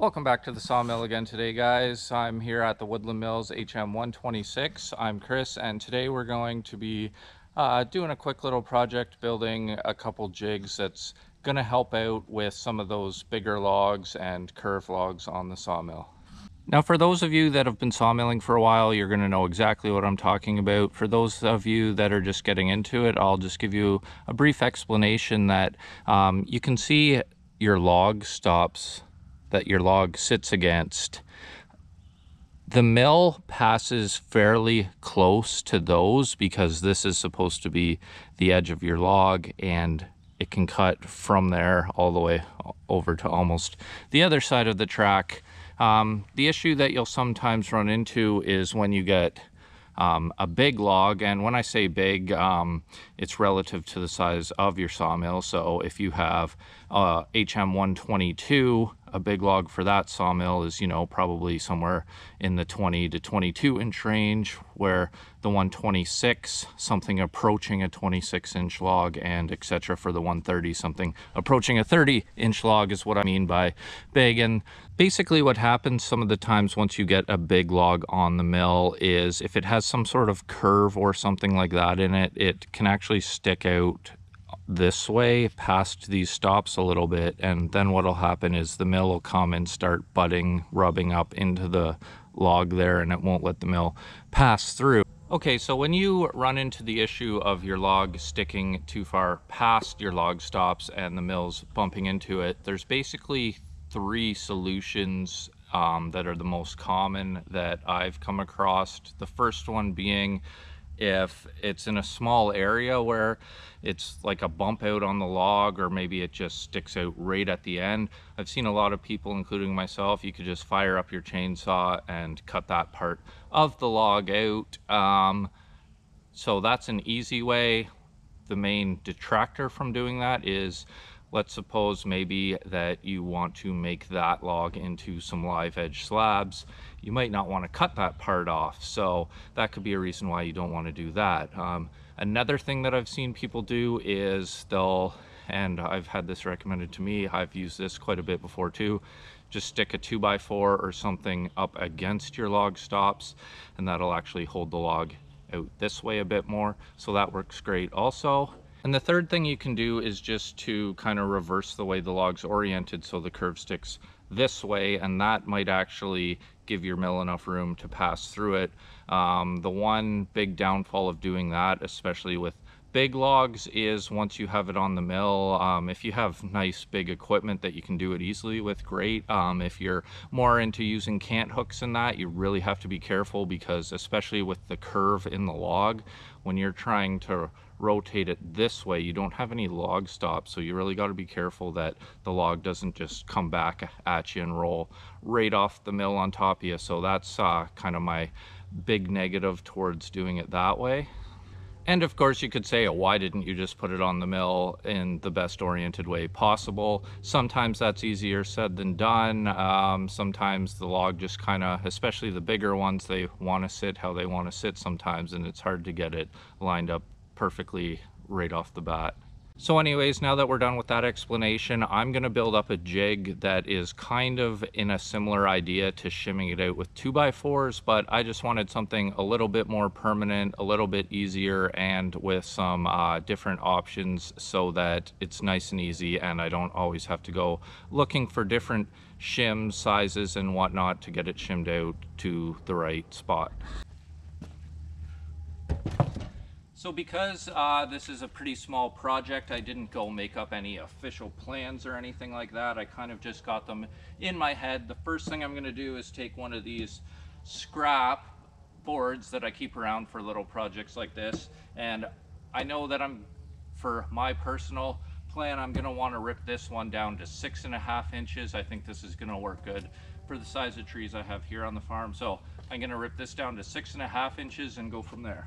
Welcome back to the sawmill again today, guys. I'm here at the Woodland Mills HM126. I'm Chris, and today we're going to be uh, doing a quick little project, building a couple jigs that's going to help out with some of those bigger logs and curve logs on the sawmill. Now, for those of you that have been sawmilling for a while, you're going to know exactly what I'm talking about. For those of you that are just getting into it, I'll just give you a brief explanation that um, you can see your log stops that your log sits against. The mill passes fairly close to those because this is supposed to be the edge of your log and it can cut from there all the way over to almost the other side of the track. Um, the issue that you'll sometimes run into is when you get um, a big log, and when I say big, um, it's relative to the size of your sawmill. So if you have uh, HM122 a big log for that sawmill is, you know, probably somewhere in the 20 to 22 inch range, where the 126, something approaching a 26 inch log, and etc. for the 130, something approaching a 30 inch log is what I mean by big. And basically, what happens some of the times once you get a big log on the mill is if it has some sort of curve or something like that in it, it can actually stick out this way past these stops a little bit and then what'll happen is the mill will come and start butting rubbing up into the log there and it won't let the mill pass through. Okay so when you run into the issue of your log sticking too far past your log stops and the mill's bumping into it there's basically three solutions um, that are the most common that I've come across. The first one being if it's in a small area where it's like a bump out on the log or maybe it just sticks out right at the end. I've seen a lot of people, including myself, you could just fire up your chainsaw and cut that part of the log out. Um, so that's an easy way. The main detractor from doing that is let's suppose maybe that you want to make that log into some live edge slabs. You might not want to cut that part off so that could be a reason why you don't want to do that. Um, another thing that I've seen people do is they'll and I've had this recommended to me I've used this quite a bit before too just stick a 2x4 or something up against your log stops and that'll actually hold the log out this way a bit more so that works great. Also and the third thing you can do is just to kind of reverse the way the log's oriented so the curve sticks this way and that might actually give your mill enough room to pass through it. Um, the one big downfall of doing that, especially with big logs is once you have it on the mill um, if you have nice big equipment that you can do it easily with great um, if you're more into using cant hooks and that you really have to be careful because especially with the curve in the log when you're trying to rotate it this way you don't have any log stops so you really got to be careful that the log doesn't just come back at you and roll right off the mill on top of you so that's uh, kind of my big negative towards doing it that way and of course you could say, oh, why didn't you just put it on the mill in the best oriented way possible? Sometimes that's easier said than done. Um, sometimes the log just kind of, especially the bigger ones, they want to sit how they want to sit sometimes and it's hard to get it lined up perfectly right off the bat. So anyways, now that we're done with that explanation, I'm gonna build up a jig that is kind of in a similar idea to shimming it out with 2x4s, but I just wanted something a little bit more permanent, a little bit easier, and with some uh, different options so that it's nice and easy and I don't always have to go looking for different shim sizes and whatnot to get it shimmed out to the right spot. So because uh, this is a pretty small project, I didn't go make up any official plans or anything like that. I kind of just got them in my head. The first thing I'm gonna do is take one of these scrap boards that I keep around for little projects like this. And I know that I'm, for my personal plan, I'm gonna wanna rip this one down to six and a half inches. I think this is gonna work good for the size of trees I have here on the farm. So I'm gonna rip this down to six and a half inches and go from there.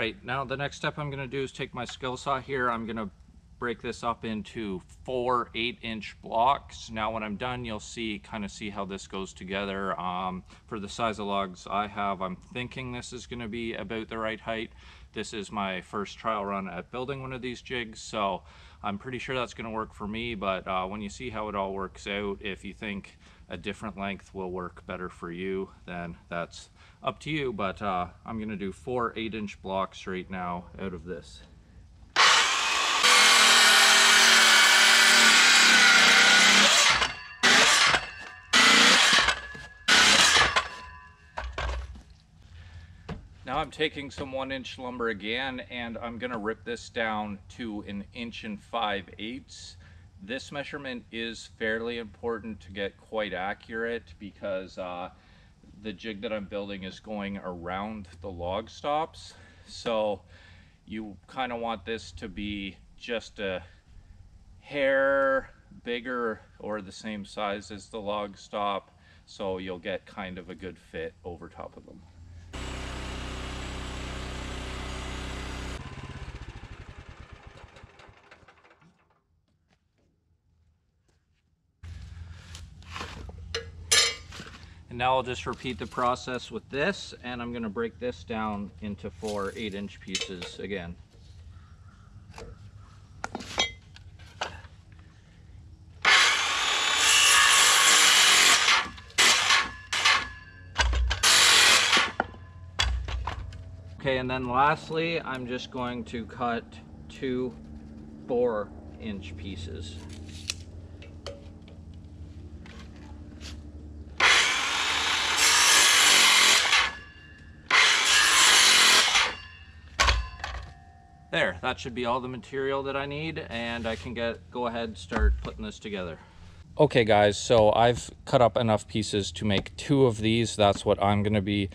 Right, now the next step I'm gonna do is take my skill saw here. I'm gonna break this up into four eight inch blocks. Now when I'm done, you'll see kind of see how this goes together. Um, for the size of logs I have, I'm thinking this is gonna be about the right height. This is my first trial run at building one of these jigs, so I'm pretty sure that's gonna work for me, but uh, when you see how it all works out, if you think a different length will work better for you, then that's up to you. But uh, I'm gonna do four eight inch blocks right now out of this. Now I'm taking some one inch lumber again and I'm gonna rip this down to an inch and five eighths. This measurement is fairly important to get quite accurate because uh, the jig that I'm building is going around the log stops. So you kind of want this to be just a hair bigger or the same size as the log stop so you'll get kind of a good fit over top of them. And now I'll just repeat the process with this and I'm gonna break this down into four eight inch pieces again. Okay, and then lastly, I'm just going to cut two four inch pieces. There, that should be all the material that I need and I can get go ahead start putting this together. Okay guys, so I've cut up enough pieces to make two of these. That's what I'm to be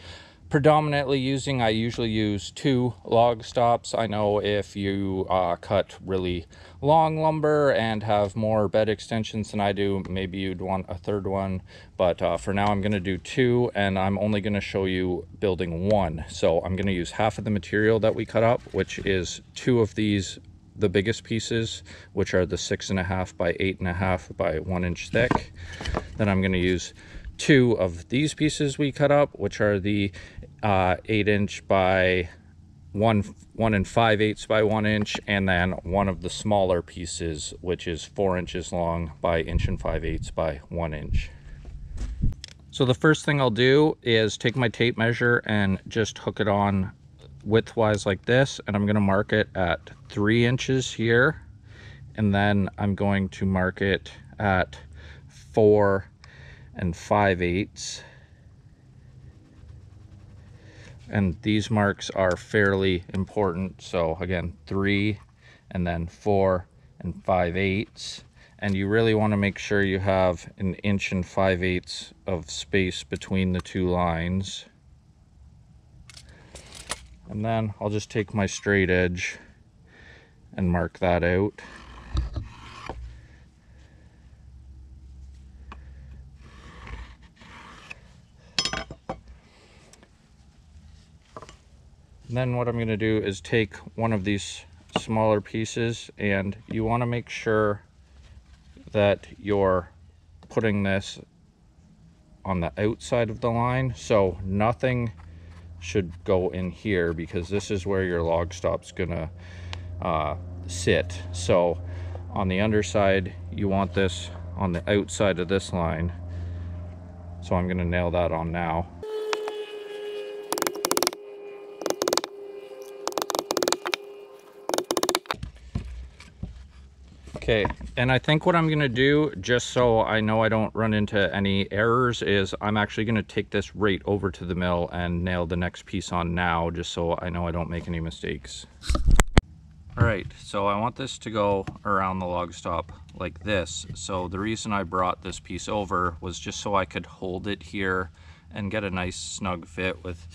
predominantly using. I usually use two log stops. I know if you uh, cut really long lumber and have more bed extensions than I do, maybe you'd want a third one. But uh, for now, I'm going to do two and I'm only going to show you building one. So I'm going to use half of the material that we cut up, which is two of these the biggest pieces, which are the six and a half by eight and a half by one inch thick. Then I'm going to use two of these pieces we cut up, which are the uh, eight inch by one one and five eighths by one inch, and then one of the smaller pieces, which is four inches long by inch and five eighths by one inch. So the first thing I'll do is take my tape measure and just hook it on widthwise like this, and I'm gonna mark it at three inches here, and then I'm going to mark it at four and 5 eighths and these marks are fairly important. So again three and then four and 5 eighths and you really want to make sure you have an inch and 5 eighths of space between the two lines. And then I'll just take my straight edge and mark that out then what I'm going to do is take one of these smaller pieces and you want to make sure that you're putting this on the outside of the line. So nothing should go in here because this is where your log stop's gonna uh, sit. So on the underside you want this on the outside of this line. So I'm gonna nail that on now Okay, and I think what I'm gonna do, just so I know I don't run into any errors, is I'm actually gonna take this right over to the mill and nail the next piece on now, just so I know I don't make any mistakes. All right, so I want this to go around the log stop like this. So the reason I brought this piece over was just so I could hold it here and get a nice snug fit with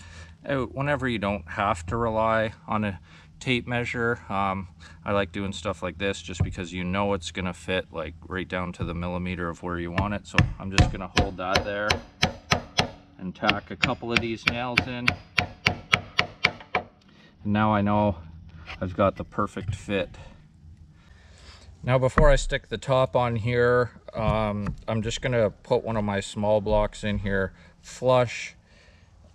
whenever you don't have to rely on a tape measure. Um, I like doing stuff like this just because you know it's gonna fit like right down to the millimeter of where you want it. So I'm just gonna hold that there and tack a couple of these nails in. And now I know I've got the perfect fit. Now before I stick the top on here, um, I'm just gonna put one of my small blocks in here flush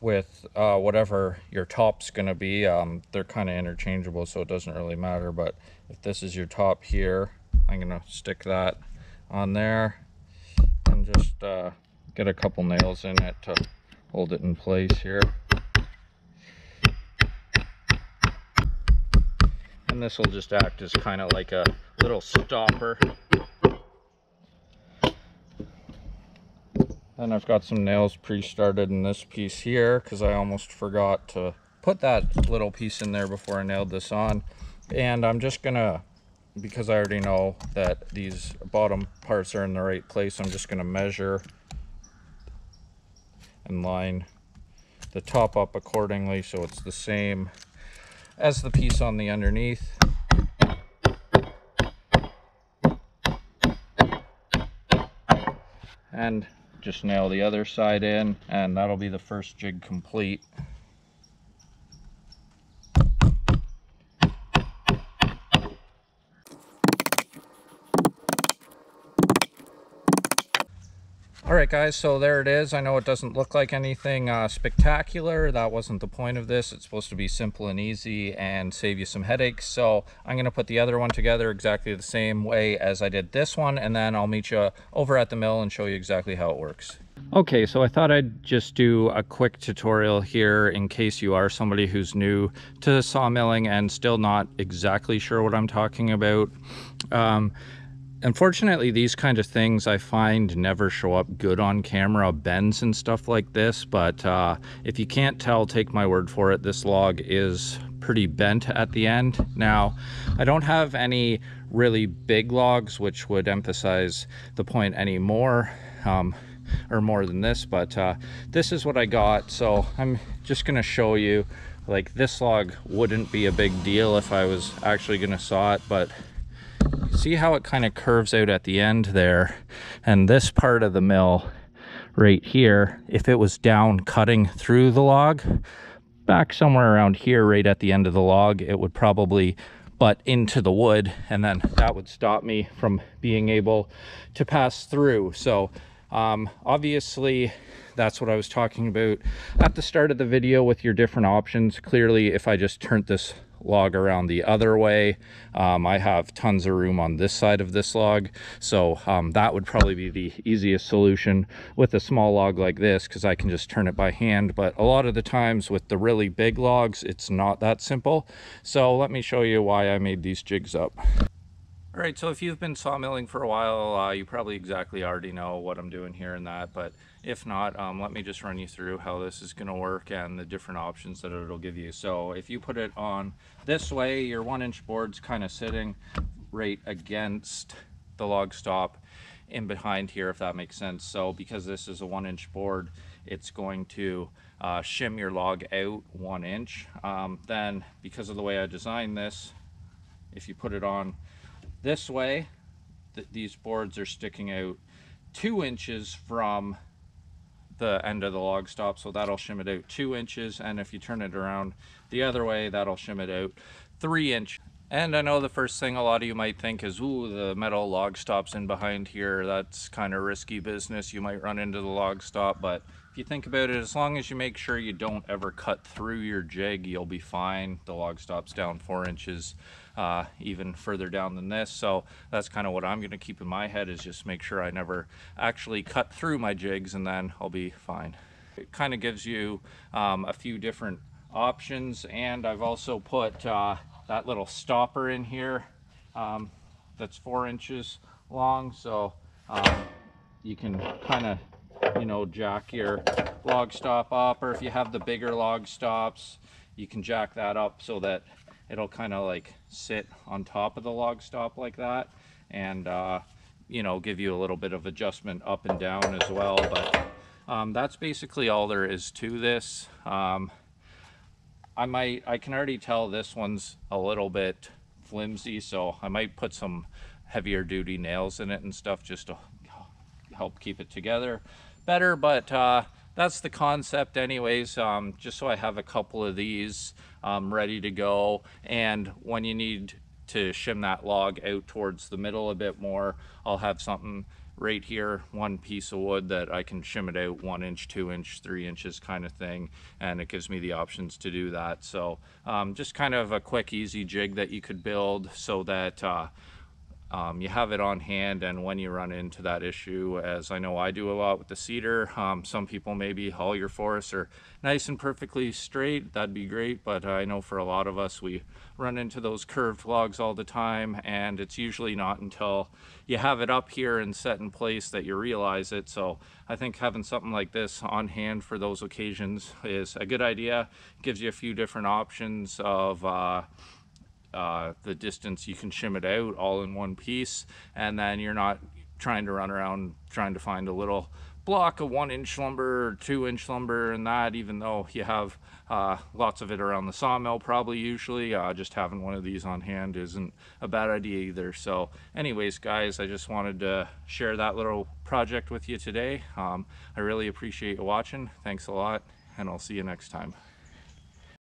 with uh, whatever your top's gonna be. Um, they're kind of interchangeable so it doesn't really matter but if this is your top here, I'm gonna stick that on there and just uh, get a couple nails in it to hold it in place here. And this will just act as kind of like a little stopper. And I've got some nails pre-started in this piece here because I almost forgot to put that little piece in there before I nailed this on. And I'm just gonna, because I already know that these bottom parts are in the right place, I'm just gonna measure and line the top up accordingly so it's the same as the piece on the underneath. And just nail the other side in and that'll be the first jig complete. All right, guys, so there it is. I know it doesn't look like anything uh, spectacular. That wasn't the point of this. It's supposed to be simple and easy and save you some headaches. So I'm going to put the other one together exactly the same way as I did this one, and then I'll meet you over at the mill and show you exactly how it works. Okay, so I thought I'd just do a quick tutorial here in case you are somebody who's new to sawmilling and still not exactly sure what I'm talking about. Um, Unfortunately, these kind of things I find never show up good on camera, bends and stuff like this, but uh, if you can't tell, take my word for it, this log is pretty bent at the end. Now, I don't have any really big logs, which would emphasize the point anymore, um, or more than this, but uh, this is what I got, so I'm just gonna show you, like this log wouldn't be a big deal if I was actually gonna saw it, but see how it kind of curves out at the end there? And this part of the mill right here if it was down cutting through the log back somewhere around here right at the end of the log it would probably butt into the wood and then that would stop me from being able to pass through. So um, obviously that's what I was talking about at the start of the video with your different options. Clearly if I just turned this log around the other way. Um, I have tons of room on this side of this log, so um, that would probably be the easiest solution with a small log like this because I can just turn it by hand. But a lot of the times with the really big logs, it's not that simple. So let me show you why I made these jigs up. All right, so if you've been sawmilling for a while, uh, you probably exactly already know what I'm doing here and that, but if not, um, let me just run you through how this is gonna work and the different options that it'll give you. So if you put it on this way, your one inch board's kind of sitting right against the log stop in behind here, if that makes sense. So because this is a one inch board, it's going to uh, shim your log out one inch. Um, then because of the way I designed this, if you put it on this way, th these boards are sticking out two inches from the end of the log stop, so that'll shim it out two inches. And if you turn it around the other way, that'll shim it out three inch. And I know the first thing a lot of you might think is, ooh, the metal log stops in behind here. That's kind of risky business. You might run into the log stop, but if you think about it, as long as you make sure you don't ever cut through your jig, you'll be fine. The log stop's down four inches, uh, even further down than this. So that's kind of what I'm gonna keep in my head is just make sure I never actually cut through my jigs and then I'll be fine. It kind of gives you um, a few different options and I've also put uh, that little stopper in here um, that's four inches long. So um, you can kind of you know, jack your log stop up, or if you have the bigger log stops, you can jack that up so that it'll kind of like sit on top of the log stop like that and uh, you know give you a little bit of adjustment up and down as well but um, that's basically all there is to this. Um, I might I can already tell this one's a little bit flimsy so I might put some heavier duty nails in it and stuff just to help keep it together better, but uh, that's the concept anyways, um, just so I have a couple of these um, ready to go. And when you need to shim that log out towards the middle a bit more, I'll have something right here, one piece of wood that I can shim it out one inch, two inch, three inches kind of thing. And it gives me the options to do that. So um, just kind of a quick, easy jig that you could build so that uh, um, you have it on hand and when you run into that issue as i know i do a lot with the cedar um, some people maybe all your forests are nice and perfectly straight that'd be great but i know for a lot of us we run into those curved logs all the time and it's usually not until you have it up here and set in place that you realize it so i think having something like this on hand for those occasions is a good idea. Gives you a few different options of uh, uh, the distance you can shim it out all in one piece and then you're not trying to run around trying to find a little block of one inch lumber or two inch lumber and that even though you have uh, lots of it around the sawmill probably usually uh, just having one of these on hand isn't a bad idea either. So anyways guys I just wanted to share that little project with you today. Um, I really appreciate you watching. Thanks a lot and I'll see you next time